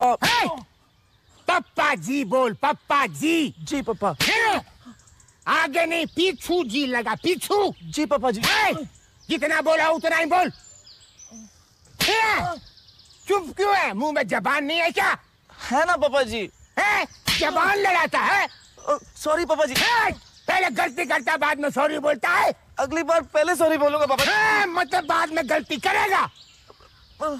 Oh. Hey! पप्पा जी बोल पप्पा जी जी पप्पा फिर आगे नहीं पीछू जी लगा पीछू। जी पापा जी। Hey! जितना बोला उतना ही बोल। हे! चुप क्यों है? मुँह में जबान नहीं है क्या? है ना पापा जी। है जबान लड़ाता है। सॉरी पापा जी। Hey! पहले गलती करता बाद में सॉरी बोलता है। अगली बार पहले सॉरी बोलूँगा पापा hey! मतलब बाद में गलती करेगा। अ,